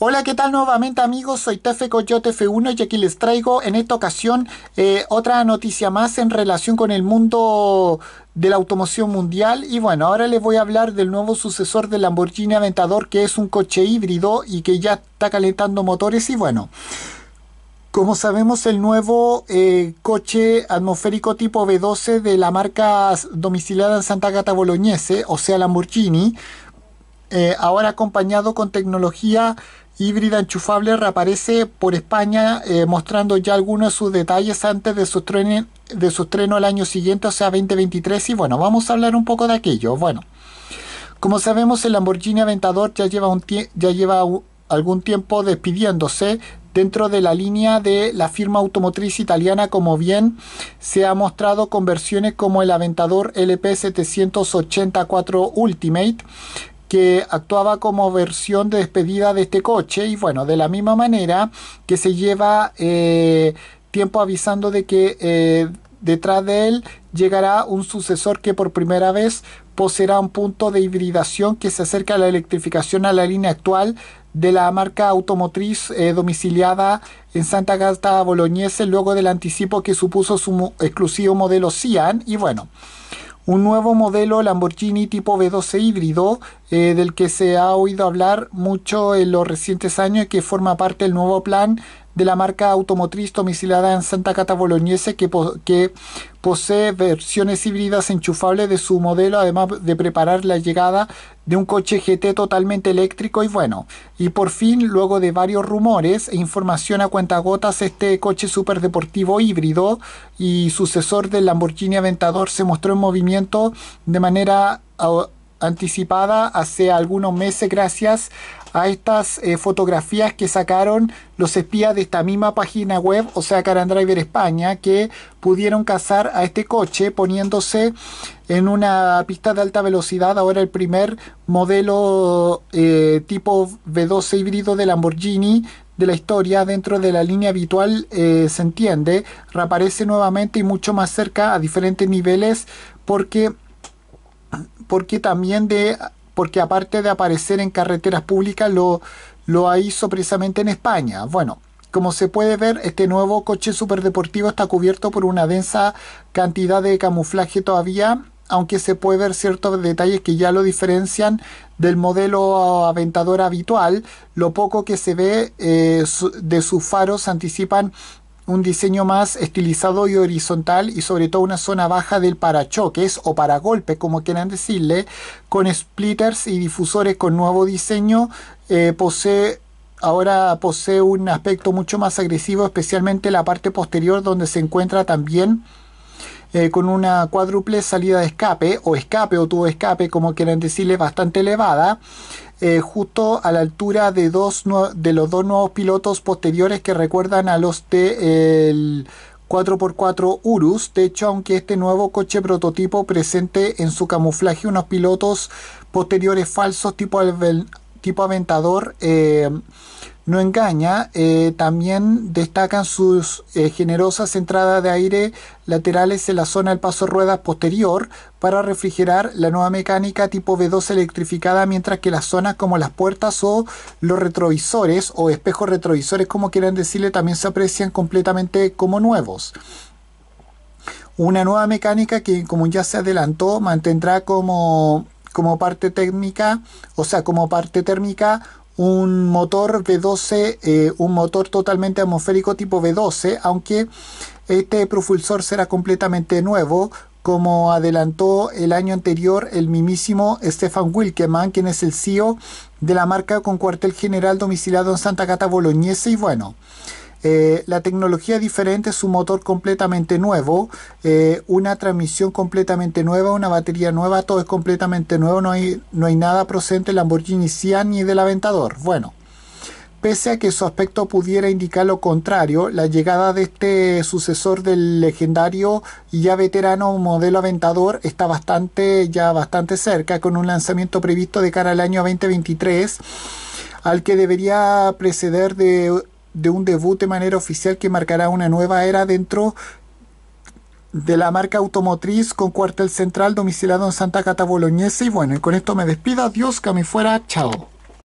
Hola, ¿qué tal nuevamente amigos? Soy Tefe Coyote F1 y aquí les traigo en esta ocasión eh, otra noticia más en relación con el mundo de la automoción mundial. Y bueno, ahora les voy a hablar del nuevo sucesor del Lamborghini Aventador que es un coche híbrido y que ya está calentando motores. Y bueno, como sabemos, el nuevo eh, coche atmosférico tipo V12 de la marca domiciliada en Santa Gata Bolognese, o sea Lamborghini, eh, ahora acompañado con tecnología híbrida enchufable, reaparece por España eh, mostrando ya algunos de sus detalles antes de su, estreno, de su estreno el año siguiente, o sea 2023. Y bueno, vamos a hablar un poco de aquello. Bueno, como sabemos, el Lamborghini Aventador ya lleva, ya lleva algún tiempo despidiéndose dentro de la línea de la firma automotriz italiana, como bien se ha mostrado con versiones como el Aventador LP784 Ultimate, que actuaba como versión de despedida de este coche y bueno, de la misma manera que se lleva eh, tiempo avisando de que eh, detrás de él llegará un sucesor que por primera vez poseerá un punto de hibridación que se acerca a la electrificación a la línea actual de la marca automotriz eh, domiciliada en Santa Gata Bolognese luego del anticipo que supuso su exclusivo modelo Cian. Y bueno un nuevo modelo Lamborghini tipo V12 híbrido eh, del que se ha oído hablar mucho en los recientes años y que forma parte del nuevo plan de la marca automotriz domiciliada en Santa Cata que posee versiones híbridas enchufables de su modelo, además de preparar la llegada de un coche GT totalmente eléctrico. Y bueno, y por fin, luego de varios rumores e información a cuentagotas, este coche superdeportivo híbrido y sucesor del Lamborghini Aventador se mostró en movimiento de manera anticipada hace algunos meses gracias a estas eh, fotografías que sacaron los espías de esta misma página web, o sea, Caran Driver España, que pudieron cazar a este coche poniéndose en una pista de alta velocidad. Ahora el primer modelo eh, tipo V12 híbrido de Lamborghini de la historia dentro de la línea habitual eh, se entiende, reaparece nuevamente y mucho más cerca a diferentes niveles porque porque también de porque aparte de aparecer en carreteras públicas lo, lo hizo precisamente en España. Bueno, como se puede ver, este nuevo coche superdeportivo está cubierto por una densa cantidad de camuflaje todavía, aunque se puede ver ciertos detalles que ya lo diferencian del modelo aventador habitual. Lo poco que se ve eh, de sus faros anticipan un diseño más estilizado y horizontal y sobre todo una zona baja del parachoques o paragolpe como quieran decirle con splitters y difusores con nuevo diseño eh, posee ahora posee un aspecto mucho más agresivo especialmente la parte posterior donde se encuentra también eh, con una cuádruple salida de escape o escape o tubo de escape como quieran decirle bastante elevada eh, justo a la altura de, dos de los dos nuevos pilotos posteriores que recuerdan a los de el 4x4 Urus. De hecho, aunque este nuevo coche prototipo presente en su camuflaje unos pilotos posteriores falsos tipo, tipo Aventador, eh, no engaña. Eh, también destacan sus eh, generosas entradas de aire laterales en la zona del paso ruedas posterior para refrigerar la nueva mecánica tipo V2 electrificada, mientras que las zonas como las puertas o los retrovisores o espejos retrovisores, como quieran decirle, también se aprecian completamente como nuevos. Una nueva mecánica que, como ya se adelantó, mantendrá como, como parte técnica, o sea, como parte térmica, un motor V12, eh, un motor totalmente atmosférico tipo V12, aunque este propulsor será completamente nuevo, como adelantó el año anterior el mismísimo Stefan Wilkeman, quien es el CEO de la marca con cuartel general domiciliado en Santa Cata Bolognese y bueno. Eh, la tecnología diferente, su motor completamente nuevo, eh, una transmisión completamente nueva, una batería nueva, todo es completamente nuevo, no hay, no hay nada procedente del Lamborghini Sian ni del Aventador. Bueno, pese a que su aspecto pudiera indicar lo contrario, la llegada de este sucesor del legendario y ya veterano modelo Aventador está bastante, ya bastante cerca, con un lanzamiento previsto de cara al año 2023, al que debería preceder de de un debut de manera oficial que marcará una nueva era dentro de la marca automotriz con cuartel central domiciliado en Santa Cata Bolognese. Y bueno, con esto me despido. Adiós, que me fuera. Chao.